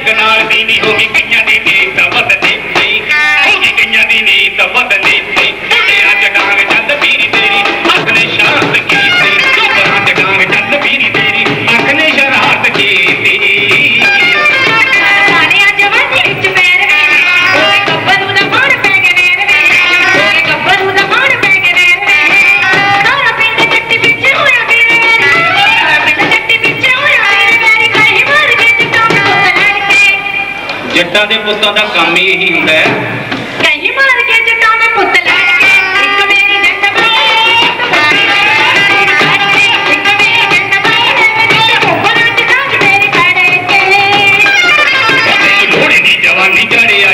एक नाल होगी कई ਜੱਟਾਂ ਦੇ ਪੁੱਤਾਂ ਦਾ ਕੰਮ ਹੀ ਇਹੀ ਹੁੰਦਾ ਹੈ ਕਹੀ ਮਾਰ ਕੇ ਜੱਟਾਂ ਦੇ ਪੁੱਤ ਲੈ ਕੇ ਇੱਕ ਵੇ ਜੱਟ ਜਵਾਨੀ ਚੜਿਆ